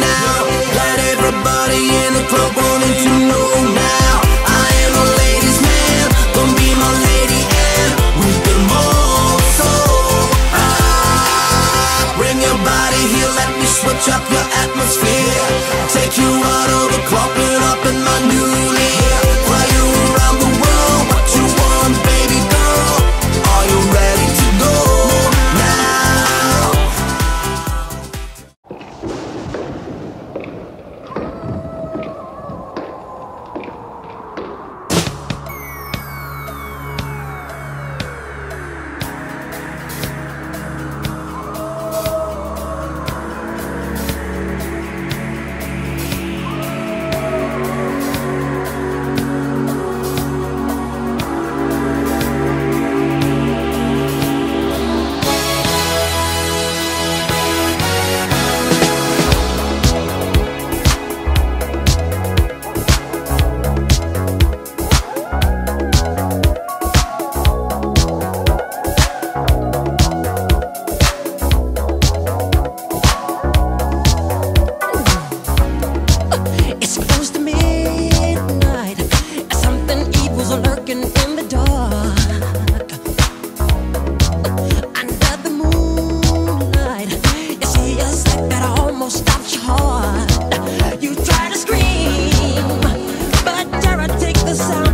now. Everybody in the club wanting to know now. I am a ladies' man, be my lady and with the Bring your body here, let me switch up your atmosphere. sound.